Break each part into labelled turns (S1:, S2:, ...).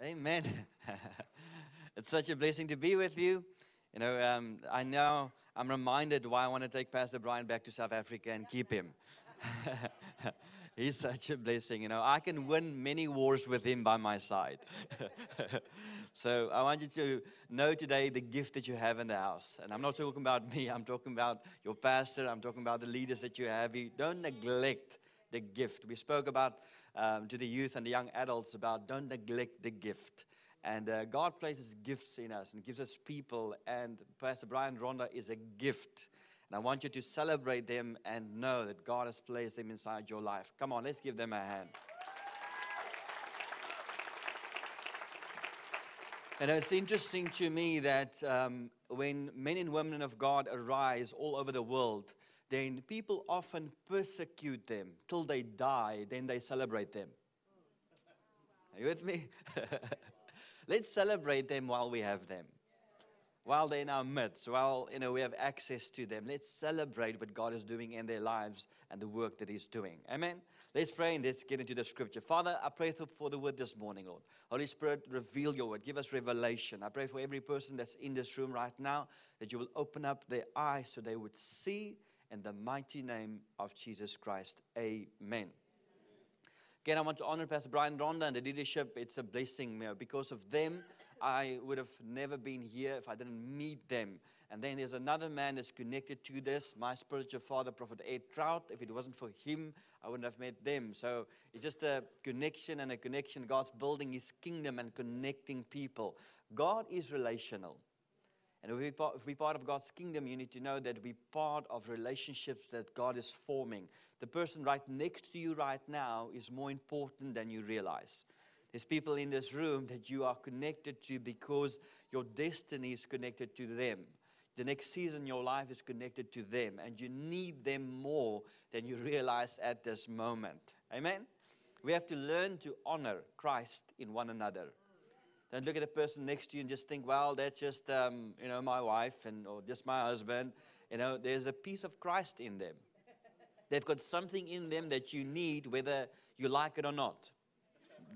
S1: Amen. it's such a blessing to be with you. You know, um, I know I'm reminded why I want to take Pastor Bryan back to South Africa and keep him. He's such a blessing. You know, I can win many wars with him by my side. so I want you to know today the gift that you have in the house. And I'm not talking about me, I'm talking about your pastor, I'm talking about the leaders that you have. You don't neglect the gift. We spoke about um, to the youth and the young adults about don't neglect the gift. And uh, God places gifts in us and gives us people. And Pastor Bryan Rhonda is a gift. And I want you to celebrate them and know that God has placed them inside your life. Come on, let's give them a hand. And it's interesting to me that um, when men and women of God arise all over the world, then people often persecute them till they die, then they celebrate them. Are you with me? Let's celebrate them while we have them. While they're in our midst, while you know we have access to them, let's celebrate what God is doing in their lives and the work that He's doing. Amen. Let's pray and let's get into the scripture. Father, I pray for the word this morning, Lord. Holy Spirit, reveal your word. Give us revelation. I pray for every person that's in this room right now that you will open up their eyes so they would see in the mighty name of Jesus Christ. Amen. Again, I want to honor Pastor Bryan Rhonda and the leadership. It's a blessing. Know, because of them, I would have never been here if I didn't meet them. And then there's another man that's connected to this, my spiritual father, Prophet Ed Traut. If it wasn't for him, I wouldn't have met them. So it's just a connection and a connection. God's building his kingdom and connecting people. God is relational. And if we're, part, if we're part of God's kingdom, you need to know that we're part of relationships that God is forming. The person right next to you right now is more important than you realize. There's people in this room that you are connected to because your destiny is connected to them. The next season, your life is connected to them, and you need them more than you realize at this moment. Amen? We have to learn to honor Christ in one another. Don't look at the person next to you and just think, well, that's just, um, you know, my wife and, or just my husband. You know, there's a piece of Christ in them. They've got something in them that you need, whether you like it or not.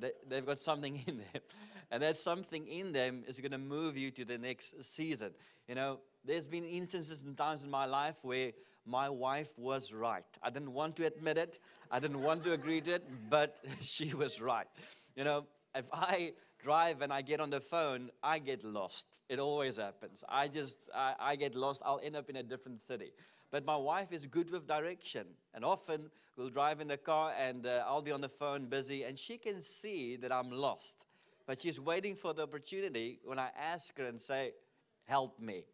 S1: They, have got something in them. And that something in them is going to move you to the next season. You know, there's been instances and times in my life where my wife was right. I didn't want to admit it, I didn't want to agree to it, but she was right. You know, if I drive and I get on the phone, I get lost. It always happens. I just, I, I, get lost. I'll end up in a different city. But my wife is good with direction. And often we'll drive in the car and uh, I'll be on the phone busy and she can see that I'm lost. But she's waiting for the opportunity when I ask her and say, help me.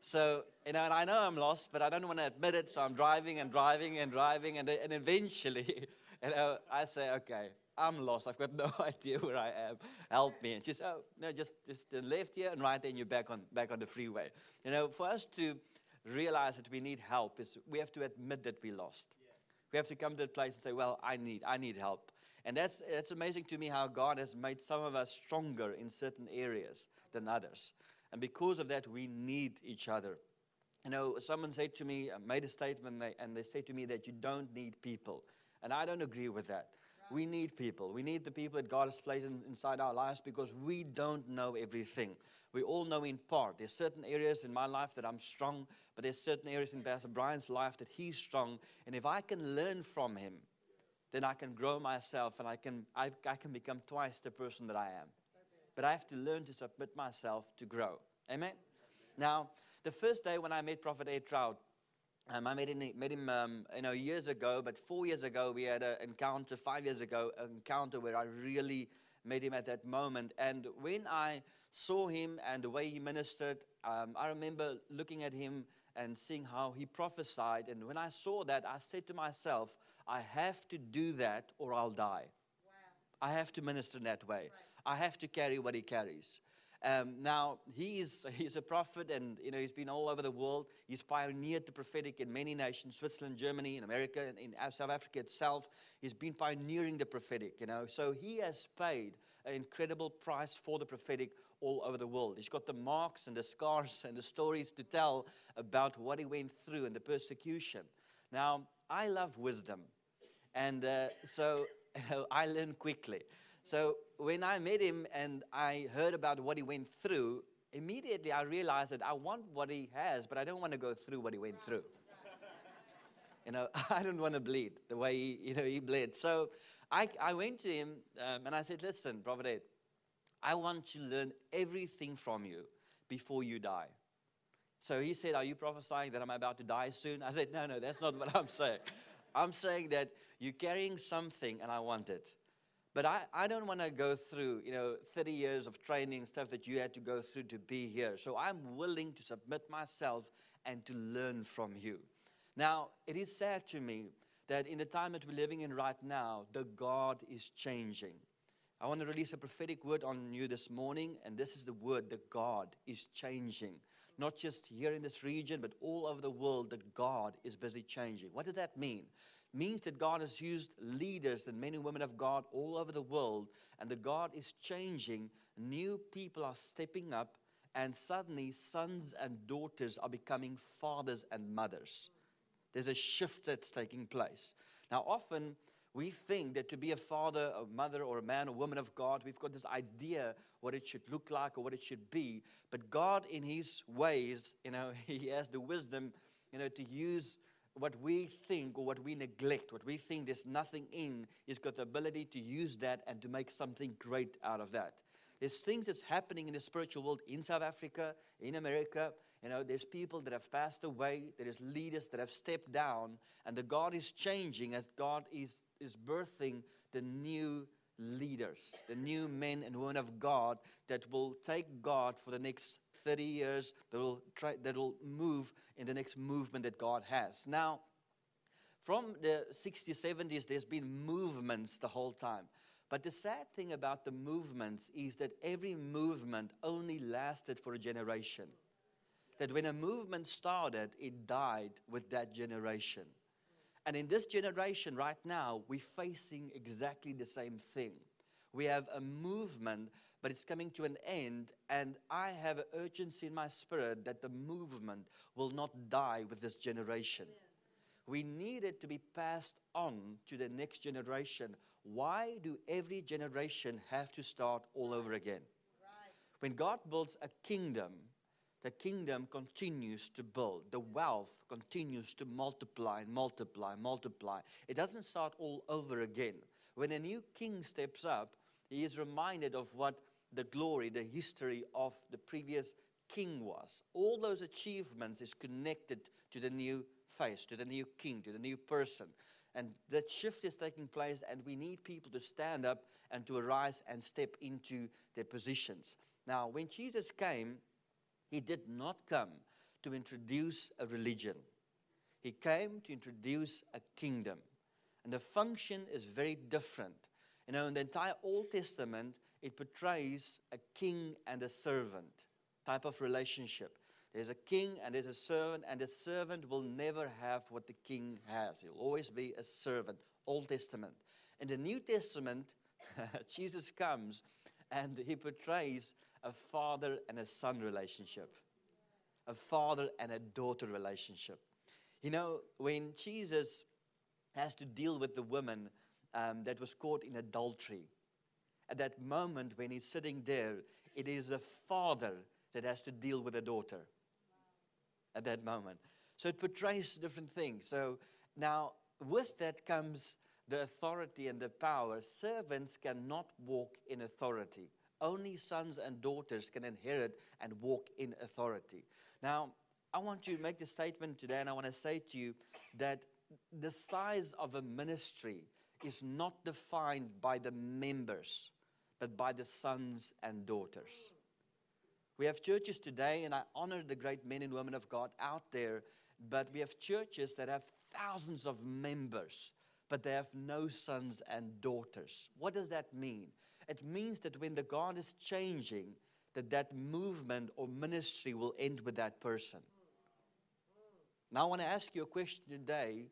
S1: So, you know, and I know I'm lost, but I don't want to admit it. So I'm driving and driving and driving. And, and eventually, you know, I say, okay, I'm lost. I've got no idea where I am. Help me. And she says, Oh, no, just, just left here and right there, and you're back on, back on the freeway. You know, for us to realize that we need help, is we have to admit that we're lost. We have to come to that place and say, Well, I need, I need help. And that's, that's amazing to me how God has made some of us stronger in certain areas than others. And because of that, we need each other. You know, someone said to me, uh, made a statement, and they say to me that you don't need people. And I don't agree with that. We need people. We need the people that God has placed in, inside our lives because we don't know everything. We all know in part. There's certain areas in my life that I'm strong, but there's certain areas in Pastor Bryan's life that he's strong. And if I can learn from him, then I can grow myself and I can, I, I can become twice the person that I am. But I have to learn to submit myself to grow. Amen? Now, the first day when I met Prophet Ed Traut, um, I met him, met him um, you know, years ago, but four years ago we had an encounter, five years ago, an encounter where I really met him at that moment. And when I saw him and the way he ministered, um, I remember looking at him and seeing how he prophesied. And when I saw that, I said to myself, I have to do that or I'll die. Wow. I have to minister in that way. Right. I have to carry what he carries. Um, now, he's, he's a prophet and you know, he's been all over the world. He's pioneered the prophetic in many nations, Switzerland, Germany, in America, and in South Africa itself. He's been pioneering the prophetic, you know. So he has paid an incredible price for the prophetic all over the world. He's got the marks and the scars and the stories to tell about what he went through and the persecution. Now, I love wisdom. And uh, so I learn quickly. So when I met him and I heard about what he went through, immediately I realized that I want what he has, but I don't want to go through what he went through. you know, I don't want to bleed the way he, you know, he bled. So I, I went to him um, and I said, listen, Prophet Ed, I want to learn everything from you before you die. So he said, Are you prophesying that I'm about to die soon? I said, No, no, that's not what I'm saying. I'm saying that you're carrying something and I want it. But I, I don't want to go through, you know, 30 years of training, stuff that you had to go through to be here. So I'm willing to submit myself and to learn from you. Now, it is sad to me that in the time that we're living in right now, the God is changing. I want to release a prophetic word on you this morning, and this is the word the God is changing. Not just here in this region, but all over the world, the God is busy changing. What does that mean? Means that God has used leaders and men and women of God all over the world, and the God is changing. New people are stepping up, and suddenly sons and daughters are becoming fathers and mothers. There's a shift that's taking place. Now, often we think that to be a father, a mother, or a man or woman of God, we've got this idea what it should look like or what it should be. But God, in His ways, you know, He has the wisdom, you know, to use what we think or what we neglect, what we think there's nothing in, He's got the ability to use that and to make something great out of that. There's things that's happening in the spiritual world in South Africa, in America, you know, there's people that have passed away, there is leaders that have stepped down, and the God is changing as God is, is birthing the new leaders, the new men and women of God that will take God for the next 30 years, that will, try, that will move in the next movement that God has. Now, from the 60s, 70s, there's been movements the whole time. But the sad thing about the movements is that every movement only lasted for a generation that when a movement started, it died with that generation. And in this generation right now, we're facing exactly the same thing. We have a movement, but it's coming to an end, and I have an urgency in my spirit that the movement will not die with this generation. We need it to be passed on to the next generation. Why do every generation have to start all over again? When God builds a kingdom, the kingdom continues to build. The wealth continues to multiply and multiply, multiply. It doesn't start all over again. When a new king steps up, he is reminded of what the glory, the history of the previous king was. All those achievements is connected to the new face, to the new king, to the new person. And that shift is taking place, and we need people to stand up and to arise and step into their positions. Now, when Jesus came, he did not come to introduce a religion, he came to introduce a kingdom. And the function is very different. You know, in the entire Old Testament, it portrays a king and a servant type of relationship. There's a king and there's a servant, and the servant will never have what the king has. He'll always be a servant. Old Testament. In the New Testament, Jesus comes and he portrays a father and a son relationship, a father and a daughter relationship. You know, when Jesus has to deal with the woman um, that was caught in adultery, at that moment when he's sitting there, it is a father that has to deal with a daughter at that moment. So it portrays different things. So now, with that comes the authority and the power. Servants cannot walk in authority only sons and daughters can inherit and walk in authority. Now, I want to make the statement today, and I want to say to you that the size of a ministry is not defined by the members, but by the sons and daughters. We have churches today, and I honor the great men and women of God out there, but we have churches that have thousands of members, but they have no sons and daughters. What does that mean? It means that when the God is changing, that that movement or ministry will end with that person. Now, I want to ask you a question today.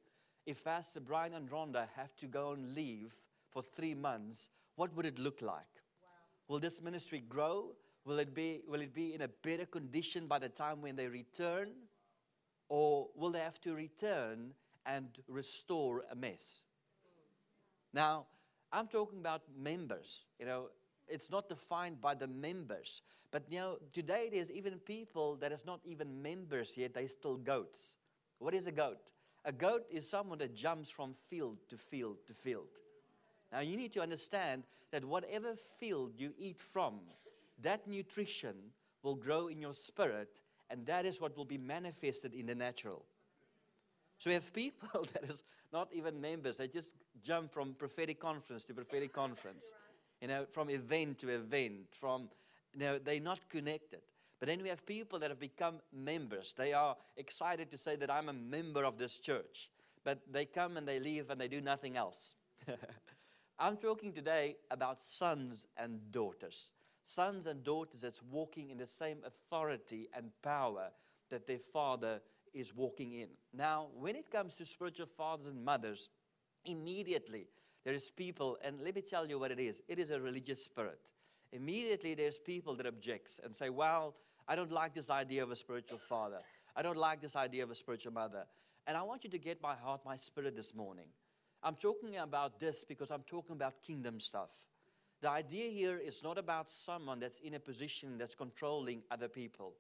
S1: If Pastor Bryan and Rhonda have to go and leave for three months, what would it look like? Will this ministry grow? Will it, be, will it be in a better condition by the time when they return? Or will they have to return and restore a mess? Now, I'm talking about members. You know, it's not defined by the members. But you know, today there's even people that is not even members yet, they're still goats. What is a goat? A goat is someone that jumps from field to field to field. Now you need to understand that whatever field you eat from, that nutrition will grow in your spirit, and that is what will be manifested in the natural. So we have people that is not even members. They just jump from prophetic conference to prophetic conference. You know, from event to event, from you know, they're not connected. But then we have people that have become members. They are excited to say that I'm a member of this church. But they come and they leave and they do nothing else. I'm talking today about sons and daughters. Sons and daughters that's walking in the same authority and power that their father is walking in. Now, when it comes to spiritual fathers and mothers, immediately there is people, and let me tell you what it is. It is a religious spirit. Immediately there's people that objects and say, well, I don't like this idea of a spiritual father. I don't like this idea of a spiritual mother. And I want you to get my heart, my spirit this morning. I'm talking about this because I'm talking about kingdom stuff. The idea here is not about someone that's in a position that's controlling other people.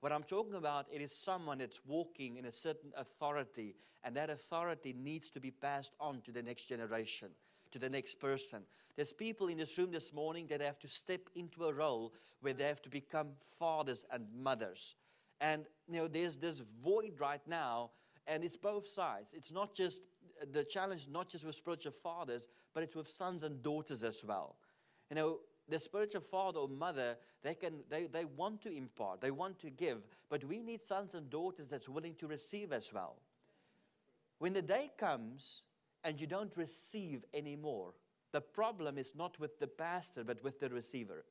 S1: What I'm talking about, it is someone that's walking in a certain authority, and that authority needs to be passed on to the next generation, to the next person. There's people in this room this morning that have to step into a role where they have to become fathers and mothers. And you know, there's this void right now, and it's both sides. It's not just the challenge, not just with spiritual fathers, but it's with sons and daughters as well. You know, the spiritual father or mother, they, can, they, they want to impart, they want to give, but we need sons and daughters that's willing to receive as well. When the day comes and you don't receive anymore, the problem is not with the pastor, but with the receiver.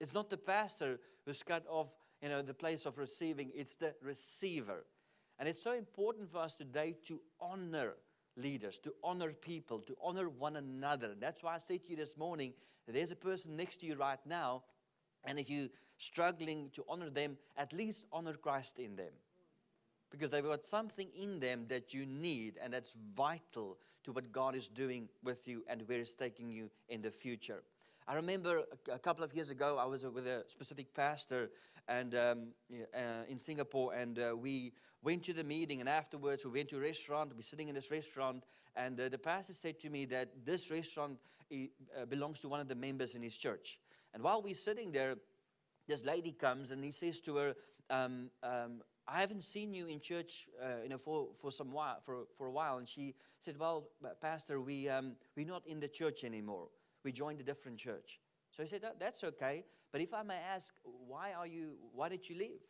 S1: It's not the pastor who's cut off you know, the place of receiving, it's the receiver. And it's so important for us today to honor leaders, to honor people, to honor one another. And that's why I say to you this morning, there's a person next to you right now, and if you're struggling to honor them, at least honor Christ in them. Because they've got something in them that you need, and that's vital to what God is doing with you and where He's taking you in the future. I remember a couple of years ago, I was with a specific pastor and um, uh, in Singapore, and uh, we went to the meeting. And afterwards, we went to a restaurant. We're sitting in this restaurant, and uh, the pastor said to me that this restaurant uh, belongs to one of the members in his church. And while we're sitting there, this lady comes and he says to her, um, um, I haven't seen you in church, uh, you know, for, for some while, for, for a while. And she said, well, Pastor, we, um, we're not in the church anymore we joined a different church. So he said, That's okay. But if I may ask, why are you, why did you leave?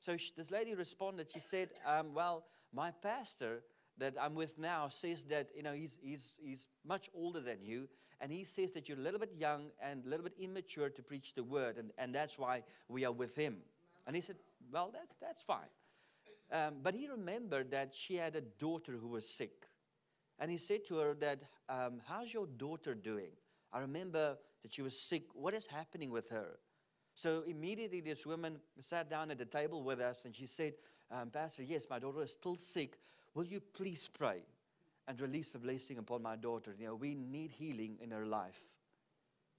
S1: So this lady responded, she said, um, Well, my pastor that I'm with now says that, you know, he's, he's, he's much older than you. And he says that you're a little bit young and a little bit immature to preach the word. And, and that's why we are with him. And he said, Well, that's, that's fine. Um, but he remembered that she had a daughter who was sick. And he said to her that, um, how's your daughter doing? I remember that she was sick. What is happening with her? So immediately, this woman sat down at the table with us and she said, um, Pastor, yes, my daughter is still sick. Will you please pray and release a blessing upon my daughter? You know, we need healing in her life.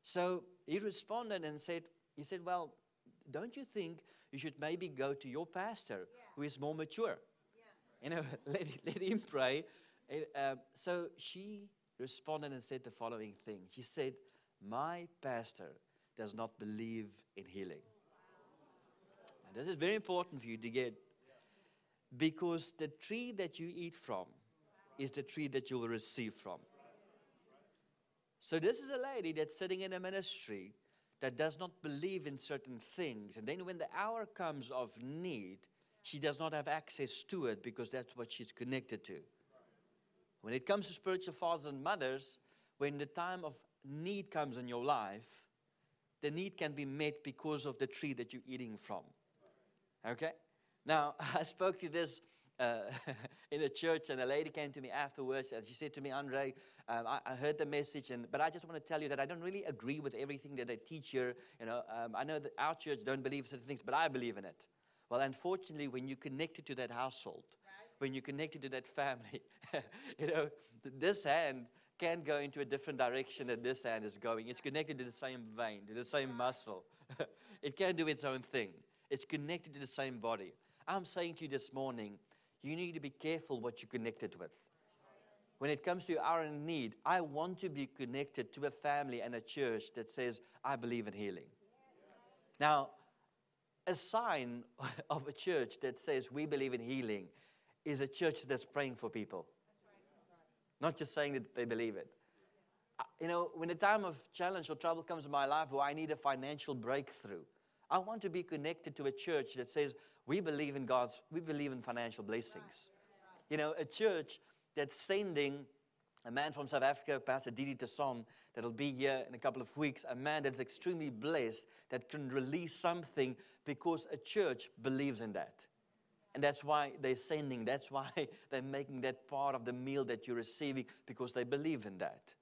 S1: So he responded and said, He said, Well, don't you think you should maybe go to your pastor yeah. who is more mature? Yeah. You know, let, let him pray. Uh, so she responded and said the following thing. She said, My pastor does not believe in healing. And this is very important for you to get because the tree that you eat from is the tree that you will receive from. So, this is a lady that's sitting in a ministry that does not believe in certain things. And then, when the hour comes of need, she does not have access to it because that's what she's connected to. When it comes to spiritual fathers and mothers, when the time of need comes in your life, the need can be met because of the tree that you're eating from. Okay? Now, I spoke to this uh, in a church, and a lady came to me afterwards, and she said to me, Andre, um, I, I, heard the message, and, but I just want to tell you that I don't really agree with everything that they teach here. You know, um, I know that our church don't believe certain things, but I believe in it. Well, unfortunately, when you're connected to that household, when you're connected to that family. you know, this hand can go into a different direction than this hand is going. It's connected to the same vein, to the same muscle. it can do its own thing. It's connected to the same body. I'm saying to you this morning, you need to be careful what you're connected with. When it comes to our need, I want to be connected to a family and a church that says, I believe in healing. Now, a sign of a church that says we believe in healing is a church that's praying for people. Not just saying that they believe it. Uh, you know, when a time of challenge or trouble comes in my life where I need a financial breakthrough, I want to be connected to a church that says we believe in God's, we believe in financial blessings. You know, a church that's sending a man from South Africa, Pastor Didi Tasson, that'll be here in a couple of weeks, a man that's extremely blessed that can release something because a church believes in that. And that's why they're sending, that's why they're making that part of the meal that you're receiving because they believe in that.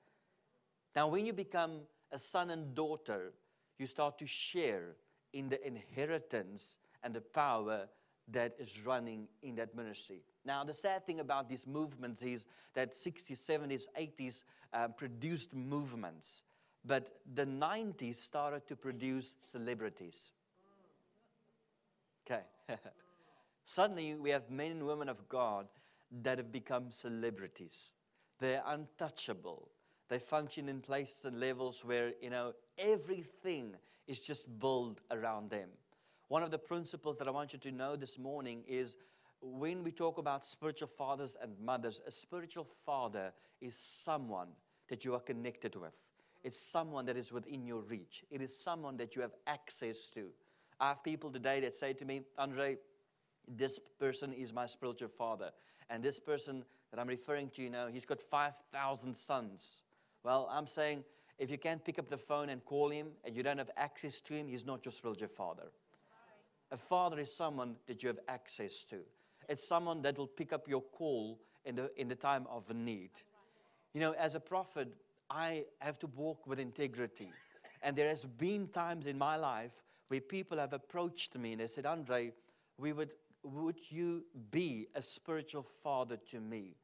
S1: Now, when you become a son and daughter, you start to share in the inheritance and the power that is running in that ministry. Now, the sad thing about these movements is that 60s, 70s, 80s uh, produced movements, but the 90s started to produce celebrities. Okay. Suddenly, we have men and women of God that have become celebrities. They're untouchable. They function in places and levels where, you know, everything is just built around them. One of the principles that I want you to know this morning is when we talk about spiritual fathers and mothers, a spiritual father is someone that you are connected with. It's someone that is within your reach. It is someone that you have access to. I have people today that say to me, Andre, this person is my spiritual father. And this person that I'm referring to, you know, he's got 5,000 sons. Well, I'm saying if you can't pick up the phone and call him and you don't have access to him, he's not your spiritual father. A father is someone that you have access to. It's someone that will pick up your call in the, in the time of need. You know, as a prophet, I have to walk with integrity. And there has been times in my life where people have approached me and they said, Andre, we would, would you be a spiritual father to me?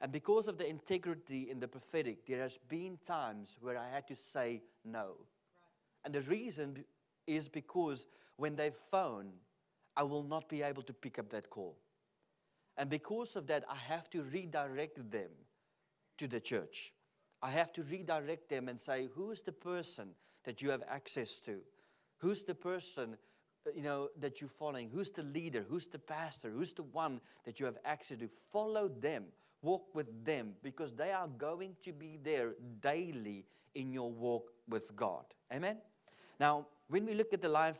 S1: And because of the integrity in the prophetic, there has been times where I had to say no. And the reason is because when they phone, I will not be able to pick up that call. And because of that, I have to redirect them to the church. I have to redirect them and say, who is the person that you have access to? Who's the person you know that you're following? Who's the leader? Who's the pastor? Who's the one that you have access to? Follow them. Walk with them because they are going to be there daily in your walk with God. Amen. Now, when we look at the life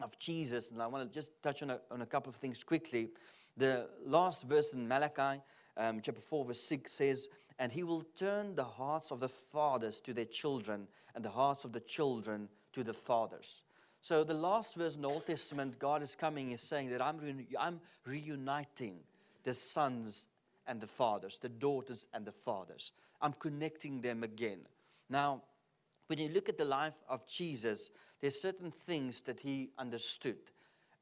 S1: of Jesus, and I want to just touch on a, on a couple of things quickly. The last verse in Malachi, um, chapter 4, verse 6 says, And he will turn the hearts of the fathers to their children, and the hearts of the children to the fathers. So, the last verse in the Old Testament, God is coming, is saying that I'm, re- I'm reuniting the sons and the fathers, the daughters and the fathers. I'm connecting them again. Now, when you look at the life of Jesus, there's certain things that he understood.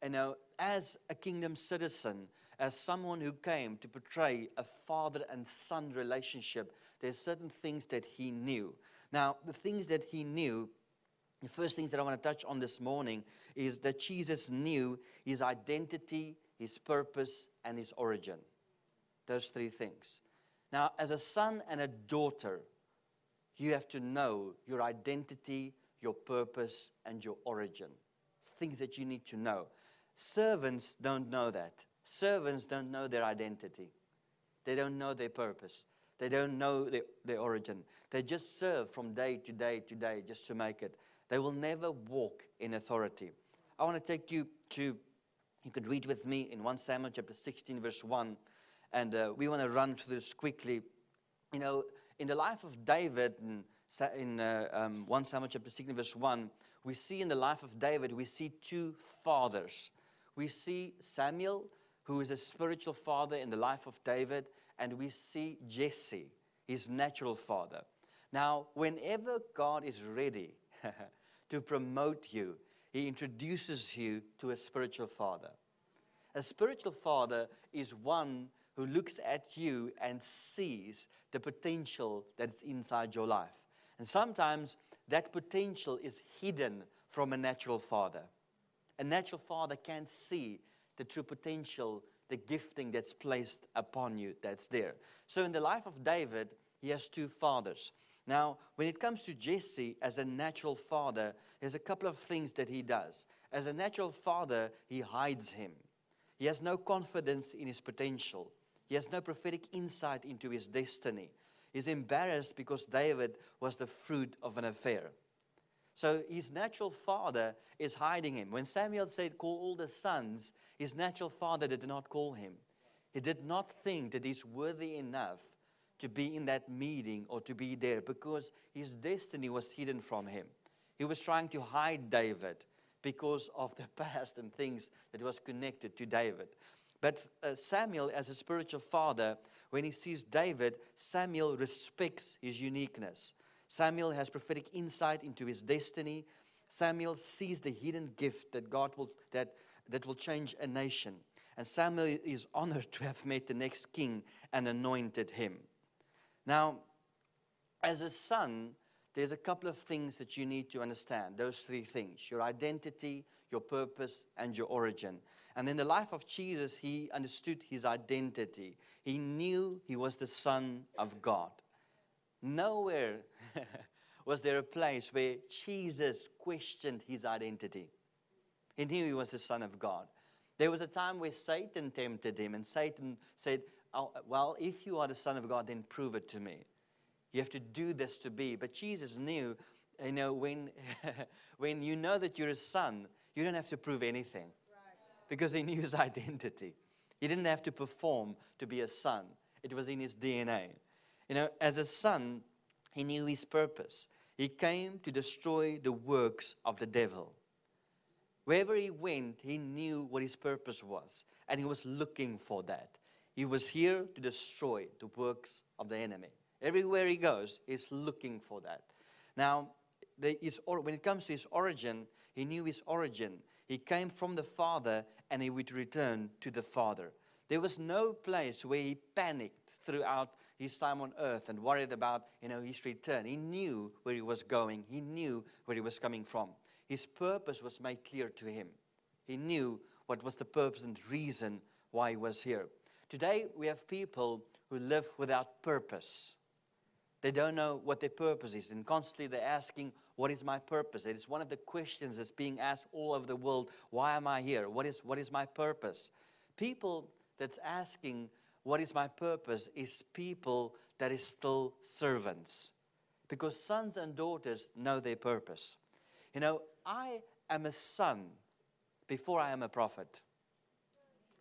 S1: And know, as a kingdom citizen, as someone who came to portray a father and son relationship, there's certain things that he knew. Now, the things that he knew, the first things that I want to touch on this morning is that Jesus knew his identity, his purpose, and his origin. Those three things. Now, as a son and a daughter, you have to know your identity, your purpose, and your origin. Things that you need to know. Servants don't know that. Servants don't know their identity, they don't know their purpose, they don't know their, their origin. They just serve from day to day to day just to make it. They will never walk in authority. I want to take you to, you could read with me in 1 Samuel chapter 16, verse 1. And uh, we want to run through this quickly. You know, in the life of David, in, in uh, um, 1 Samuel chapter 16, verse 1, we see in the life of David, we see two fathers. We see Samuel, who is a spiritual father in the life of David, and we see Jesse, his natural father. Now, whenever God is ready to promote you, he introduces you to a spiritual father. A spiritual father is one who looks at you and sees the potential that's inside your life. And sometimes that potential is hidden from a natural father. A natural father can't see the true potential, the gifting that's placed upon you that's there. So in the life of David, he has two fathers. Now, when it comes to Jesse as a natural father, there's a couple of things that he does. As a natural father, he hides him. He has no confidence in his potential. He has no prophetic insight into his destiny. He's embarrassed because David was the fruit of an affair. So his natural father is hiding him. When Samuel said, Call all the sons, his natural father did not call him. He did not think that he's worthy enough to be in that meeting or to be there because his destiny was hidden from him. He was trying to hide David because of the past and things that was connected to David. But uh, Samuel, as a spiritual father, when he sees David, Samuel respects his uniqueness. Samuel has prophetic insight into his destiny. Samuel sees the hidden gift that God will, that, that will change a nation. And Samuel is honored to have met the next king and anointed him. Now, as a son, there's a couple of things that you need to understand. Those three things your identity, your purpose, and your origin. And in the life of Jesus, he understood his identity. He knew he was the Son of God. Nowhere was there a place where Jesus questioned his identity. He knew he was the Son of God. There was a time where Satan tempted him, and Satan said, oh, Well, if you are the Son of God, then prove it to me. You have to do this to be. But Jesus knew, you know, when, when you know that you're a son, you don't have to prove anything because he knew his identity. He didn't have to perform to be a son, it was in his DNA. You know, as a son, he knew his purpose. He came to destroy the works of the devil. Wherever he went, he knew what his purpose was, and he was looking for that. He was here to destroy the works of the enemy. Everywhere he goes, he's looking for that. Now, the, his, when it comes to his origin, he knew his origin. He came from the Father and he would return to the Father. There was no place where he panicked throughout his time on earth and worried about you know, his return. He knew where he was going, he knew where he was coming from. His purpose was made clear to him. He knew what was the purpose and reason why he was here. Today, we have people who live without purpose. They don't know what their purpose is. And constantly they're asking, What is my purpose? It is one of the questions that's being asked all over the world. Why am I here? What is, what is my purpose? People that's asking, What is my purpose? is people that is still servants. Because sons and daughters know their purpose. You know, I am a son before I am a prophet.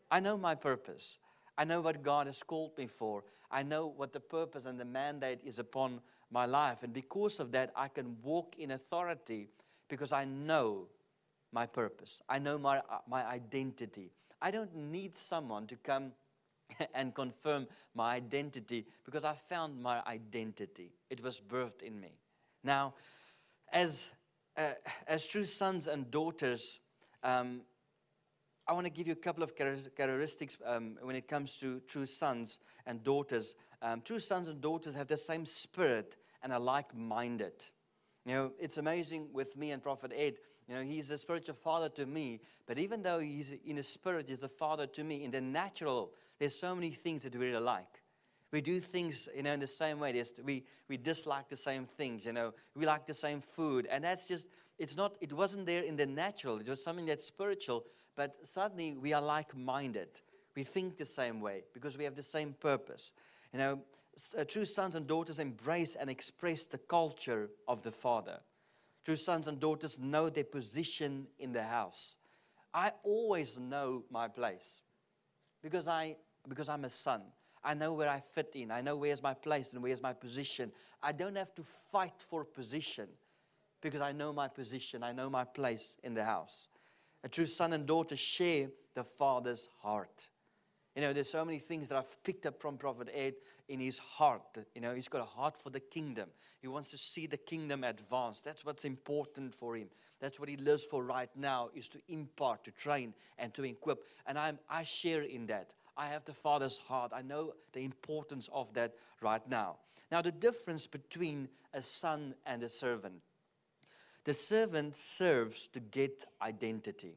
S1: I know my purpose. I know what God has called me for. I know what the purpose and the mandate is upon my life. And because of that, I can walk in authority because I know my purpose. I know my, uh, my identity. I don't need someone to come and confirm my identity because I found my identity. It was birthed in me. Now, as, uh, as true sons and daughters, um, I want to give you a couple of characteristics um, when it comes to true sons and daughters. Um, true sons and daughters have the same spirit and are like minded. You know, it's amazing with me and Prophet Ed. You know, he's a spiritual father to me, but even though he's in the spirit, he's a father to me. In the natural, there's so many things that we really like. We do things, you know, in the same way. There's, we, we dislike the same things, you know. We like the same food. And that's just, it's not, it wasn't there in the natural. It was something that's spiritual but suddenly we are like minded. We think the same way because we have the same purpose. You know, uh, true sons and daughters embrace and express the culture of the Father. True sons and daughters know their position in the house. I always know my place because, I, because I'm a son. I know where I fit in. I know where's my place and where's my position. I don't have to fight for position because I know my position. I know my place in the house. A true son and daughter share the father's heart. You know, there's so many things that I've picked up from Prophet Ed in his heart. You know, he's got a heart for the kingdom. He wants to see the kingdom advance. That's what's important for him. That's what he lives for right now, is to impart, to train, and to equip. And I'm, I share in that. I have the Father's heart. I know the importance of that right now. Now, the difference between a son and a servant the servant serves to get identity,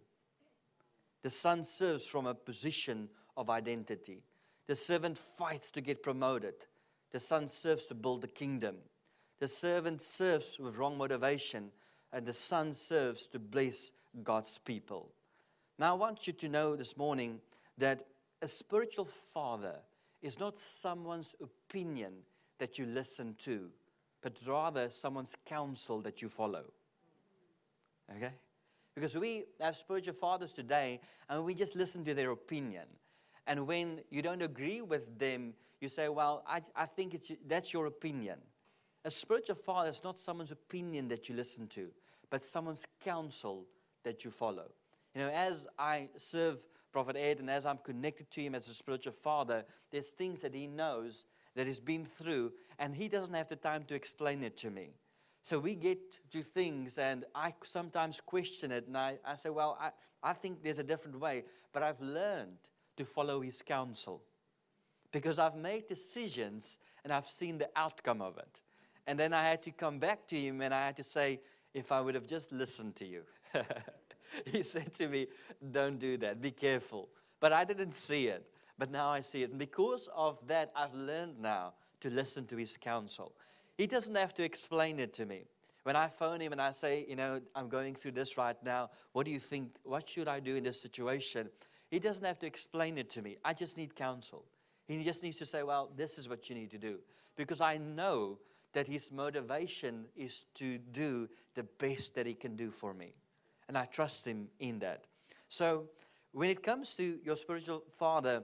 S1: the son serves from a position of identity. The servant fights to get promoted. The son serves to build the kingdom. The servant serves with wrong motivation, and the son serves to bless God's people. Now, I want you to know this morning that a spiritual father is not someone's opinion that you listen to, but rather someone's counsel that you follow. Okay? Because we have spiritual fathers today and we just listen to their opinion. And when you don't agree with them, you say, Well, I, I think it's, that's your opinion. A spiritual father is not someone's opinion that you listen to, but someone's counsel that you follow. You know, as I serve Prophet Ed and as I'm connected to him as a spiritual father, there's things that he knows that he's been through, and he doesn't have the time to explain it to me. So we get to things, and I sometimes question it, and I, I say, Well, I, I think there's a different way, but I've learned to follow his counsel because I've made decisions and I've seen the outcome of it. And then I had to come back to him and I had to say, If I would have just listened to you. he said to me, Don't do that, be careful. But I didn't see it, but now I see it. And because of that, I've learned now to listen to his counsel. He doesn't have to explain it to me. When I phone him and I say, you know, I'm going through this right now, what do you think? What should I do in this situation? He doesn't have to explain it to me. I just need counsel. He just needs to say, well, this is what you need to do. Because I know that his motivation is to do the best that he can do for me. And I trust him in that. So when it comes to your spiritual father,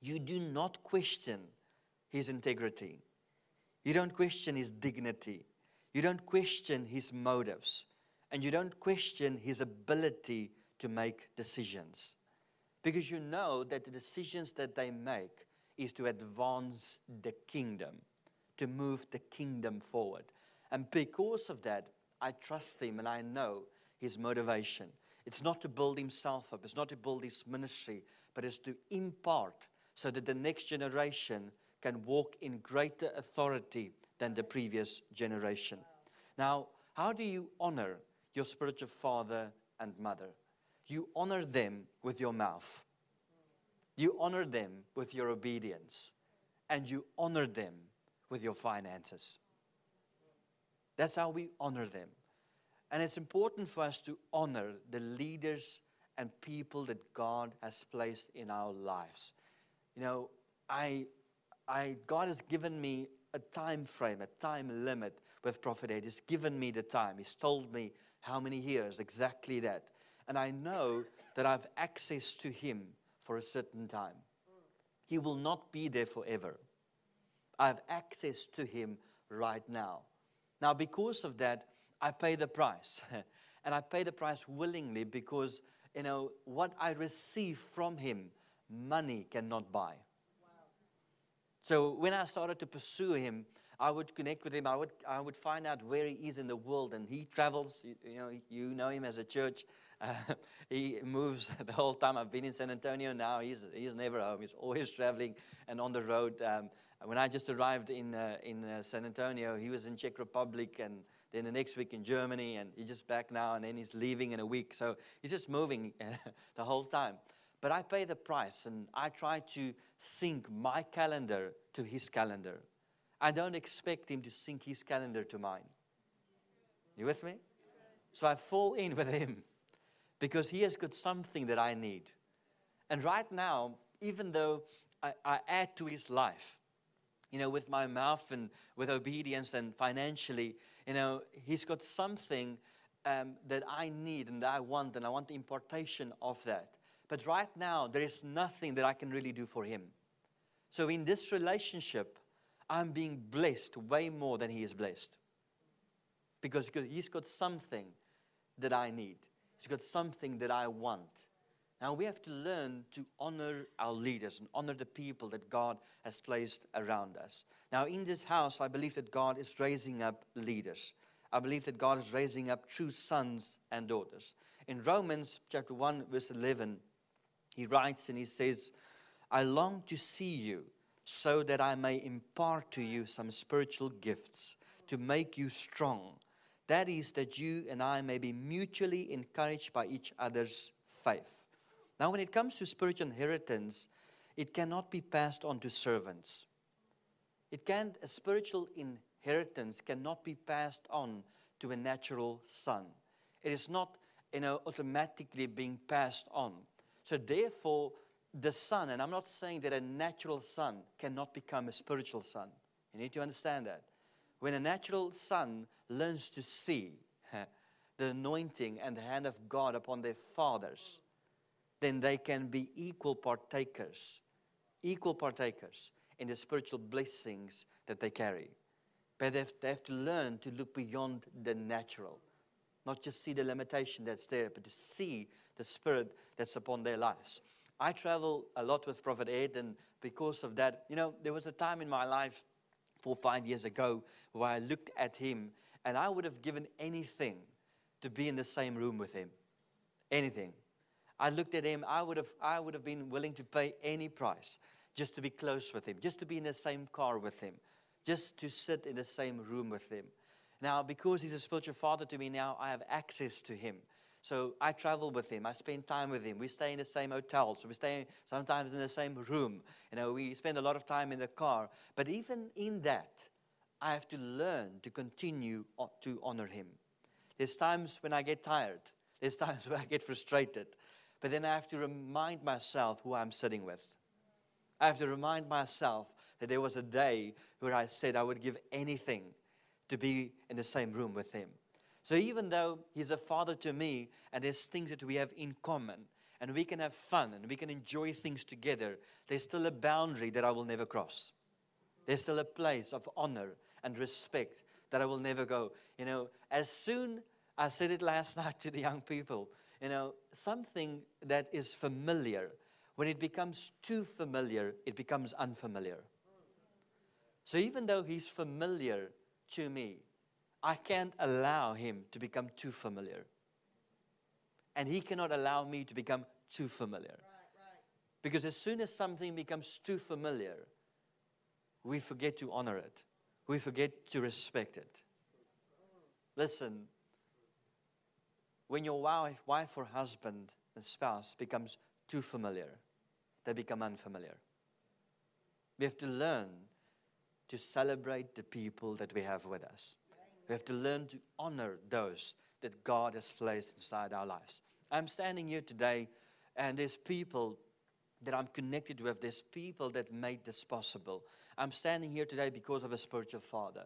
S1: you do not question his integrity. You don't question his dignity. You don't question his motives. And you don't question his ability to make decisions. Because you know that the decisions that they make is to advance the kingdom, to move the kingdom forward. And because of that, I trust him and I know his motivation. It's not to build himself up, it's not to build his ministry, but it's to impart so that the next generation can walk in greater authority than the previous generation. Now, how do you honor your spiritual father and mother? You honor them with your mouth. You honor them with your obedience. And you honor them with your finances. That's how we honor them. And it's important for us to honor the leaders and people that God has placed in our lives. You know, I I, God has given me a time frame, a time limit with Prophet Ed. He's given me the time. He's told me how many years, exactly that. And I know that I have access to Him for a certain time. He will not be there forever. I have access to Him right now. Now, because of that, I pay the price. and I pay the price willingly because, you know, what I receive from Him, money cannot buy. So when I started to pursue him, I would connect with him. I would, I would find out where he is in the world. And he travels, you, you know, you know him as a church. Uh, he moves the whole time. I've been in San Antonio now. He's, he's never home. He's always traveling and on the road. Um, when I just arrived in, uh, in uh, San Antonio, he was in Czech Republic and then the next week in Germany. And he's just back now and then he's leaving in a week. So he's just moving the whole time. But I pay the price and I try to sync my calendar to his calendar. I don't expect him to sync his calendar to mine. You with me? So I fall in with him because he has got something that I need. And right now, even though I, I add to his life, you know, with my mouth and with obedience and financially, you know, he's got something um, that I need and that I want, and I want the importation of that. But right now, there is nothing that I can really do for him. So in this relationship, I'm being blessed way more than he is blessed. Because he's got something that I need, he's got something that I want. Now we have to learn to honor our leaders and honor the people that God has placed around us. Now, in this house, I believe that God is raising up leaders. I believe that God is raising up true sons and daughters. In Romans chapter 1, verse 11, he writes and he says, I long to see you so that I may impart to you some spiritual gifts to make you strong. That is, that you and I may be mutually encouraged by each other's faith. Now, when it comes to spiritual inheritance, it cannot be passed on to servants. It can't. a spiritual inheritance cannot be passed on to a natural son. It is not you know, automatically being passed on. So therefore, the son, and I'm not saying that a natural son cannot become a spiritual son. You need to understand that. When a natural son learns to see the anointing and the hand of God upon their fathers, then they can be equal partakers, equal partakers in the spiritual blessings that they carry. But they have, they have to learn to look beyond the natural, not just see the limitation that's there, but to see the spirit that's upon their lives. I travel a lot with Prophet Ed, and because of that, you know, there was a time in my life four, five years ago where I looked at him and I would have given anything to be in the same room with him. Anything. I looked at him, I would have, I would have been willing to pay any price just to be close with him, just to be in the same car with him, just to sit in the same room with him. Now, because he's a spiritual father to me now, I have access to him. So I travel with him. I spend time with him. We stay in the same hotel. So we stay sometimes in the same room. You know, we spend a lot of time in the car. But even in that, I have to learn to continue to honor him. There's times when I get tired. There's times when I get frustrated. But then I have to remind myself who I'm sitting with. I have to remind myself that there was a day where I said I would give anything to be in the same room with him. So even though he's a father to me and there's things that we have in common and we can have fun and we can enjoy things together, there's still a boundary that I will never cross. There's still a place of honor and respect that I will never go. You know, as soon as I said it last night to the young people, you know, something that is familiar, when it becomes too familiar, it becomes unfamiliar. So even though he's familiar to me, I can't allow him to become too familiar. And he cannot allow me to become too familiar. Because as soon as something becomes too familiar, we forget to honor it, we forget to respect it. Listen, when your wife, wife or husband and spouse becomes too familiar, they become unfamiliar. We have to learn to celebrate the people that we have with us. We have to learn to honor those that God has placed inside our lives. I'm standing here today, and there's people that I'm connected with. There's people that made this possible. I'm standing here today because of a spiritual father,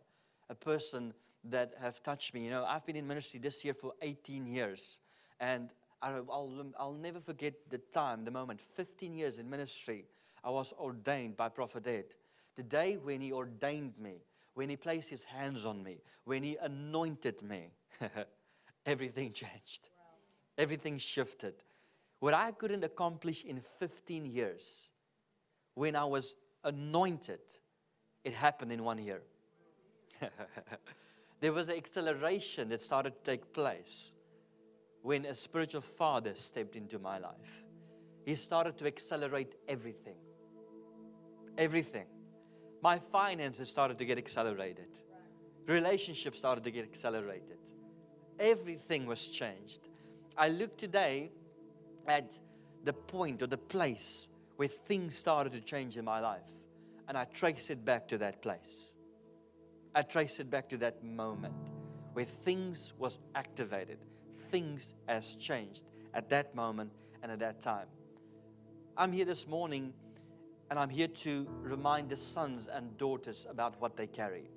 S1: a person that have touched me. You know, I've been in ministry this year for 18 years, and I'll, I'll never forget the time, the moment. 15 years in ministry, I was ordained by Prophet Ed. The day when he ordained me, when He placed His hands on me, when He anointed me, everything changed. Everything shifted. What I couldn't accomplish in 15 years, when I was anointed, it happened in one year. there was an acceleration that started to take place when a spiritual father stepped into my life. He started to accelerate everything. Everything. My finances started to get accelerated. Relationships started to get accelerated. Everything was changed. I look today at the point or the place where things started to change in my life, and I trace it back to that place. I trace it back to that moment where things was activated, things has changed at that moment and at that time. I'm here this morning and I'm here to remind the sons and daughters about what they carry.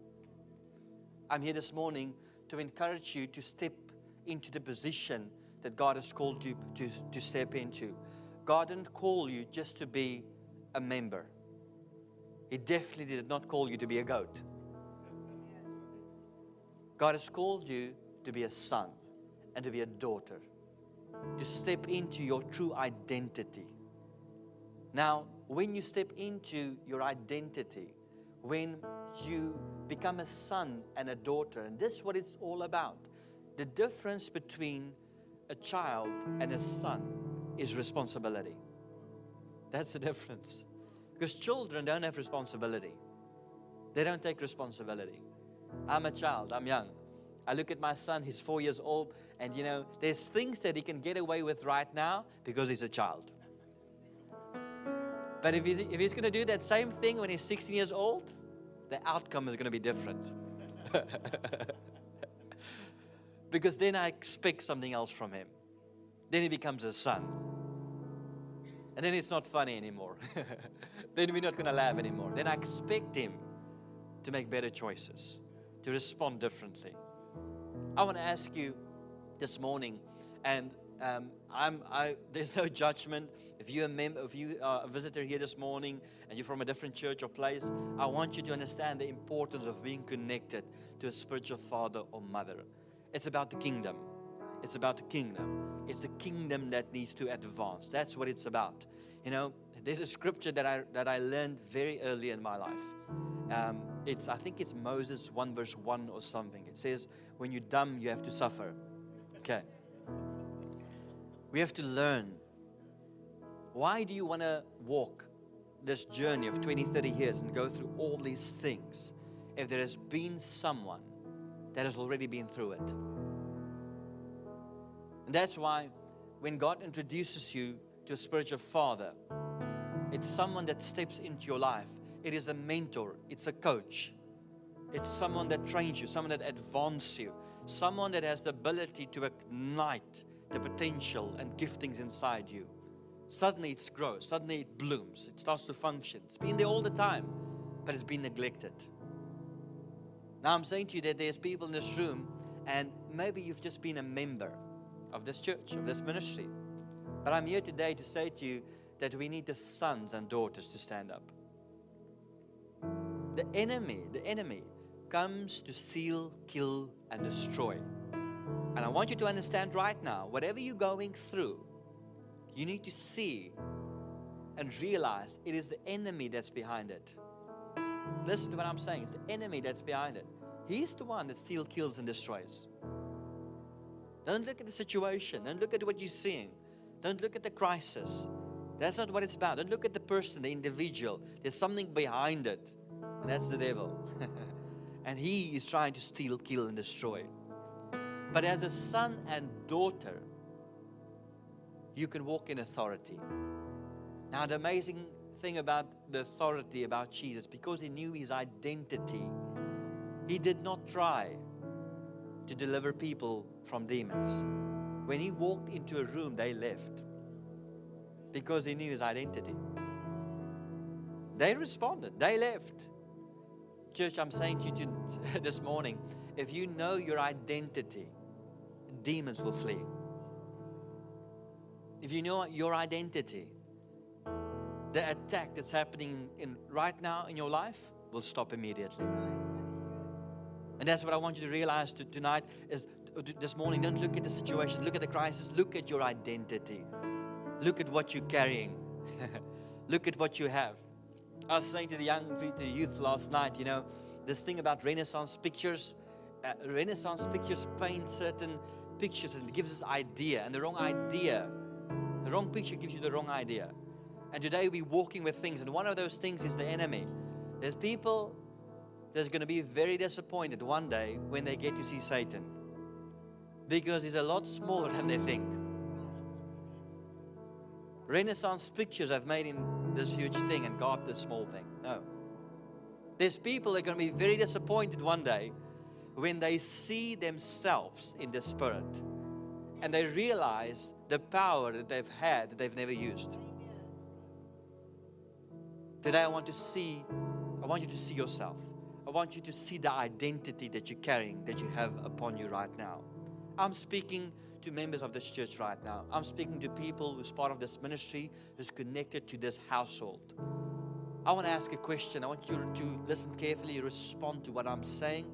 S1: I'm here this morning to encourage you to step into the position that God has called you to, to step into. God didn't call you just to be a member, He definitely did not call you to be a goat. God has called you to be a son and to be a daughter, to step into your true identity. Now, when you step into your identity, when you become a son and a daughter, and this is what it's all about. The difference between a child and a son is responsibility. That's the difference. Because children don't have responsibility. They don't take responsibility. I'm a child, I'm young. I look at my son, he's four years old, and you know, there's things that he can get away with right now because he's a child. But if he's, if he's going to do that same thing when he's 16 years old, the outcome is going to be different. because then I expect something else from him. Then he becomes a son. And then it's not funny anymore. then we're not going to laugh anymore. Then I expect him to make better choices, to respond differently. I want to ask you this morning, and um, I'm, I, there's no judgment. If you're a member, if you are a visitor here this morning and you're from a different church or place, I want you to understand the importance of being connected to a spiritual father or mother. It's about the kingdom. It's about the kingdom. It's the kingdom that needs to advance. That's what it's about. You know, there's a scripture that I that I learned very early in my life. Um, it's I think it's Moses one verse one or something. It says, "When you're dumb, you have to suffer." Okay. We have to learn. Why do you want to walk this journey of 20, 30 years and go through all these things if there has been someone that has already been through it? And that's why when God introduces you to a spiritual father, it's someone that steps into your life. It is a mentor, it's a coach, it's someone that trains you, someone that advances you, someone that has the ability to ignite the potential and giftings inside you. Suddenly it grows, suddenly it blooms, it starts to function. It's been there all the time, but it's been neglected. Now I'm saying to you that there's people in this room, and maybe you've just been a member of this church, of this ministry. But I'm here today to say to you that we need the sons and daughters to stand up. The enemy, the enemy comes to steal, kill, and destroy. And I want you to understand right now whatever you're going through, you need to see and realize it is the enemy that's behind it. Listen to what I'm saying. It's the enemy that's behind it. He's the one that steals, kills, and destroys. Don't look at the situation. Don't look at what you're seeing. Don't look at the crisis. That's not what it's about. Don't look at the person, the individual. There's something behind it, and that's the devil. and he is trying to steal, kill, and destroy. But as a son and daughter, you can walk in authority. Now, the amazing thing about the authority about Jesus, because he knew his identity, he did not try to deliver people from demons. When he walked into a room, they left because he knew his identity. They responded, they left. Church, I'm saying to you this morning if you know your identity, demons will flee. If you know your identity, the attack that's happening in, right now in your life will stop immediately. And that's what I want you to realize to, tonight is this morning. Don't look at the situation, look at the crisis, look at your identity. Look at what you're carrying. look at what you have. I was saying to the young to the youth last night, you know, this thing about Renaissance pictures. Uh, Renaissance pictures paint certain pictures and it gives us idea, and the wrong idea, the wrong picture gives you the wrong idea. And today we're walking with things, and one of those things is the enemy. There's people that's going to be very disappointed one day when they get to see Satan because he's a lot smaller than they think. Renaissance pictures have made him this huge thing and God this small thing. No. There's people that are going to be very disappointed one day when they see themselves in the Spirit and they realize the power that they've had that they've never used. Today, I want to see, I want you to see yourself. I want you to see the identity that you're carrying, that you have upon you right now. I'm speaking to members of this church right now. I'm speaking to people who's part of this ministry, who's connected to this household. I want to ask a question. I want you to listen carefully, respond to what I'm saying.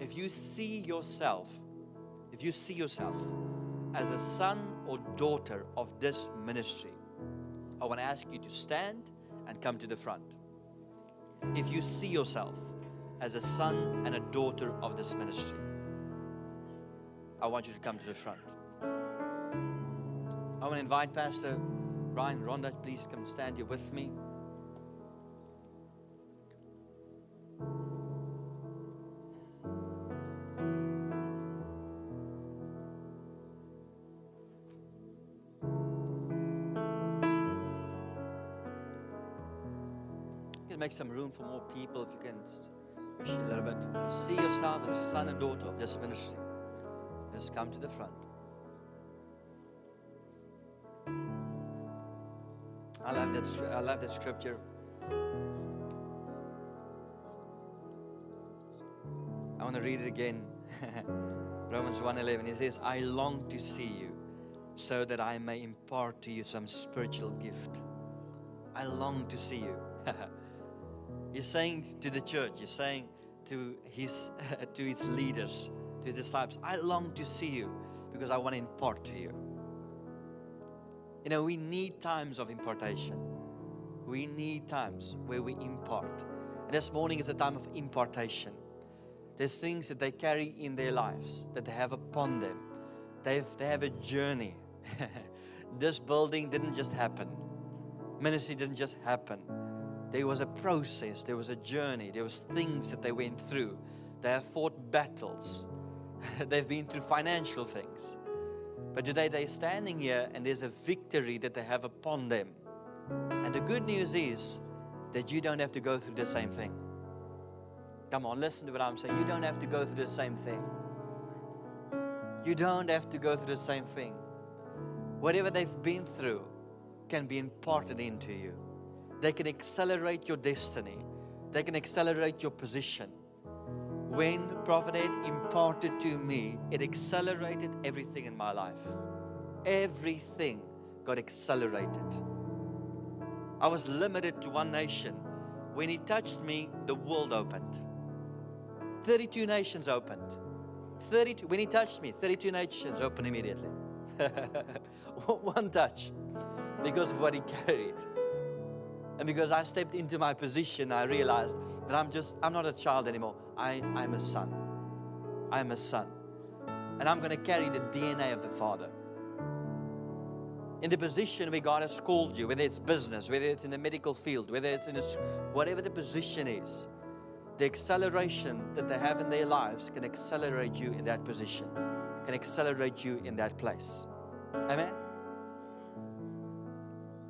S1: If you see yourself, if you see yourself as a son or daughter of this ministry, I want to ask you to stand and come to the front. If you see yourself as a son and a daughter of this ministry, I want you to come to the front. I want to invite Pastor Bryan Rhonda, please come stand here with me. Make some room for more people if you can. Push a little bit. You see yourself as a son and daughter of this ministry, just come to the front. I love that. I love that scripture. I want to read it again. Romans 1:11. He says, "I long to see you, so that I may impart to you some spiritual gift." I long to see you. he's saying to the church. He's saying to his to his leaders, to his disciples, "I long to see you because I want to impart to you." You know, we need times of impartation. We need times where we impart. And this morning is a time of impartation. There's things that they carry in their lives that they have upon them. They've, they have a journey. this building didn't just happen, ministry didn't just happen. There was a process, there was a journey, there was things that they went through. They have fought battles. They've been through financial things. But today they're standing here and there's a victory that they have upon them. And the good news is that you don't have to go through the same thing. Come on, listen to what I'm saying. You don't have to go through the same thing. You don't have to go through the same thing. Whatever they've been through can be imparted into you. They can accelerate your destiny, they can accelerate your position. When Prophet Ed imparted to me, it accelerated everything in my life. Everything got accelerated. I was limited to one nation. When he touched me, the world opened. 32 nations opened. 32, when he touched me, 32 nations opened immediately. one touch because of what he carried. And because I stepped into my position, I realized that I'm just, I'm not a child anymore. I, I'm a son. I'm a son. And I'm going to carry the DNA of the Father. In the position where God has called you, whether it's business, whether it's in the medical field, whether it's in a, whatever the position is, the acceleration that they have in their lives can accelerate you in that position, can accelerate you in that place. Amen?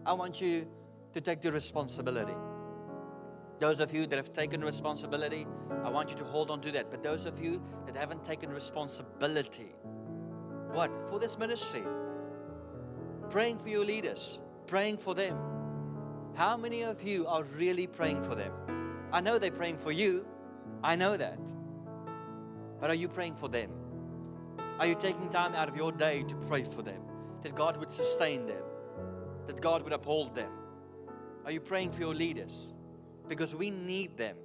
S1: I want you to take the responsibility. Those of you that have taken responsibility, I want you to hold on to that. But those of you that haven't taken responsibility, what? For this ministry, praying for your leaders, praying for them. How many of you are really praying for them? I know they're praying for you. I know that. But are you praying for them? Are you taking time out of your day to pray for them? That God would sustain them, that God would uphold them. Are you praying for your leaders? Because we need them.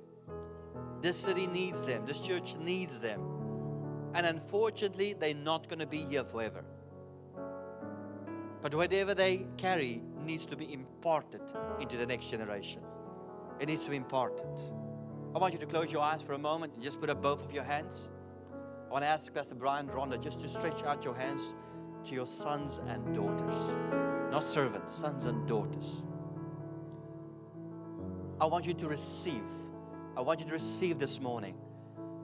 S1: This city needs them, this church needs them. And unfortunately, they're not going to be here forever. But whatever they carry needs to be imparted into the next generation. It needs to be imparted. I want you to close your eyes for a moment and just put up both of your hands. I want to ask Pastor Bryan Rhonda just to stretch out your hands to your sons and daughters. Not servants, sons and daughters. I want you to receive. I want you to receive this morning.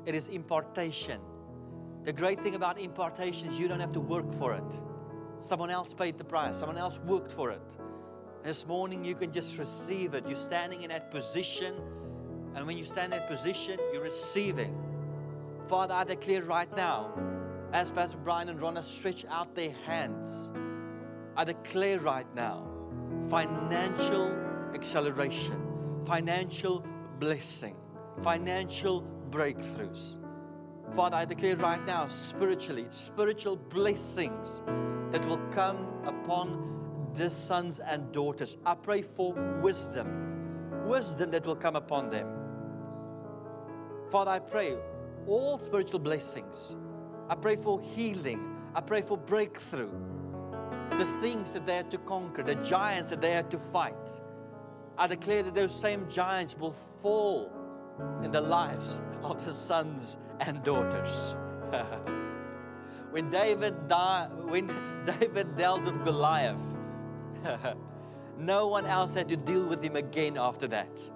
S1: It is impartation. The great thing about impartation is you don't have to work for it. Someone else paid the price, someone else worked for it. And this morning you can just receive it. You're standing in that position, and when you stand in that position, you're receiving. Father, I declare right now, as Pastor Bryan and Rhonda stretch out their hands, I declare right now financial acceleration, financial blessing, financial breakthroughs. Father, I declare right now, spiritually, spiritual blessings that will come upon the sons and daughters. I pray for wisdom, wisdom that will come upon them. Father, I pray all spiritual blessings. I pray for healing. I pray for breakthrough. The things that they had to conquer, the giants that they had to fight. I declare that those same giants will fall in the lives of the sons and daughters. when David died, when David dealt with Goliath, no one else had to deal with him again after that.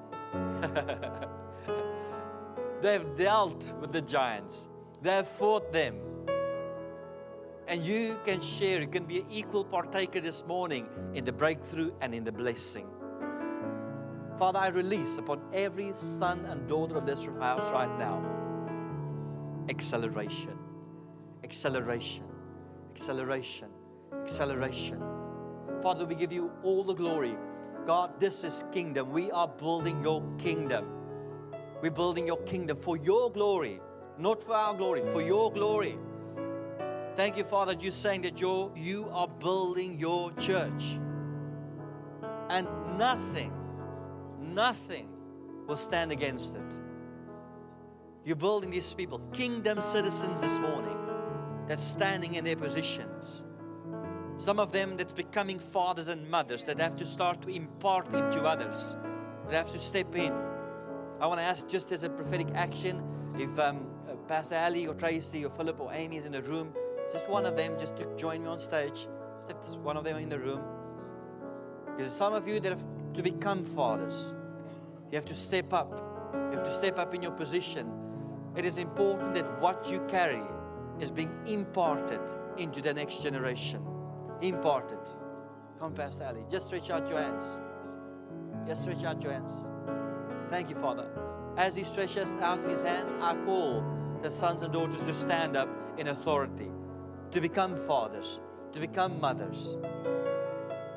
S1: They've dealt with the giants, they've fought them. And you can share, you can be an equal partaker this morning in the breakthrough and in the blessing. Father, I release upon every son and daughter of this house right now acceleration, acceleration, acceleration, acceleration. Father, we give you all the glory. God, this is kingdom. We are building your kingdom. We're building your kingdom for your glory, not for our glory, for your glory. Thank you, Father, you're saying that you're, you are building your church. And nothing, nothing will stand against it. You're building these people, kingdom citizens this morning, that's standing in their positions. Some of them that's becoming fathers and mothers that have to start to impart into others, that have to step in. I want to ask, just as a prophetic action, if um, uh, Pastor Ali or Tracy or Philip or Amy is in the room, just one of them just to join me on stage. Just if there's one of them in the room. Because some of you that have to become fathers, you have to step up. You have to step up in your position. It is important that what you carry is being imparted into the next generation. Imparted. Come, Pastor Ali. Just stretch out your hands. Just stretch out your hands. Thank you, Father. As He stretches out His hands, I call the sons and daughters to stand up in authority to become fathers, to become mothers,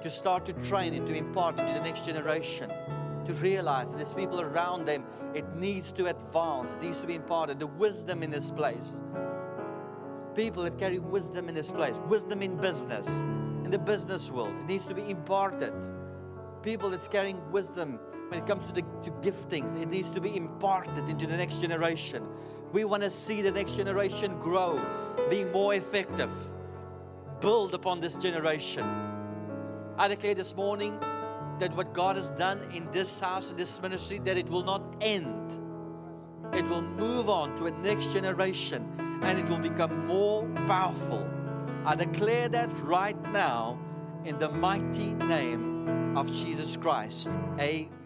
S1: to start to train and to impart into the next generation, to realize that there's people around them, it needs to advance, it needs to be imparted, the wisdom in this place. People that carry wisdom in this place, wisdom in business, in the business world, it needs to be imparted. People that's carrying wisdom when it comes to the to giftings, it needs to be imparted into the next generation. We want to see the next generation grow, being more effective. Build upon this generation. I declare this morning that what God has done in this house, in this ministry, that it will not end. It will move on to a next generation and it will become more powerful. I declare that right now in the mighty name of Jesus Christ. Amen.